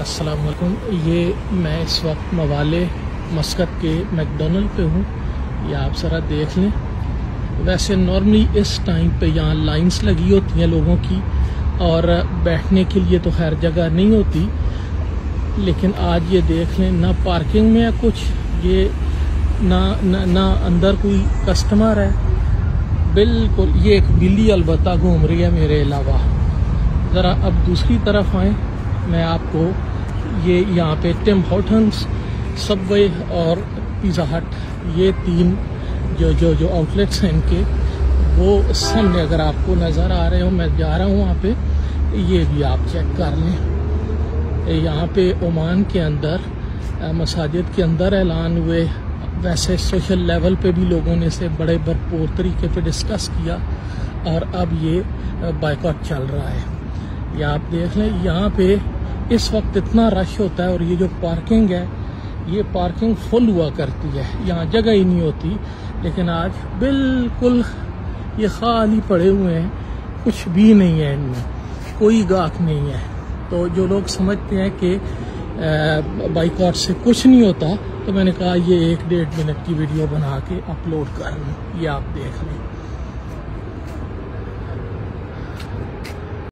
अस्सलाम वालेकुम ये मैं इस वक्त मवाले मस्कत के मैकडोनल्ड पे हूँ। ये आप ज़रा देख लें। वैसे नॉर्मली इस टाइम पे यहाँ लाइंस लगी होती हैं लोगों की और बैठने के लिए तो खैर जगह नहीं होती। लेकिन आज ये देख लें ना पार्किंग में है कुछ ये ना ना, ना अंदर कोई कस्टमर है। बिल्कुल ये एक बिल्ली अलबत्ता घूम रही है मेरे अलावा। ज़रा अब दूसरी तरफ़ आए। मैं आपको ये यहाँ पे टिम हॉटन्स सबवे और पिज़्ज़ा हट ये तीन जो जो जो आउटलेट्स हैं इनके, वो सामने अगर आपको नज़र आ रहे हो, मैं जा रहा हूँ वहाँ पे, ये भी आप चेक कर लें। यहाँ पे ओमान के अंदर मसाजिद के अंदर ऐलान हुए। वैसे सोशल लेवल पे भी लोगों ने इसे बड़े भरपूर तरीके पे डिस्कस किया और अब ये बाइकआउट चल रहा है। ये आप देख लें, यहाँ पे इस वक्त इतना रश होता है और ये जो पार्किंग है, ये पार्किंग फुल हुआ करती है। यहाँ जगह ही नहीं होती, लेकिन आज बिल्कुल ये खाली पड़े हुए हैं, कुछ भी नहीं है इनमें, कोई गाहक नहीं है। तो जो लोग समझते हैं कि बाइकआउट से कुछ नहीं होता तो मैंने कहा ये एक डेढ़ मिनट की वीडियो बना के अपलोड कर लूँ, ये आप देख लें।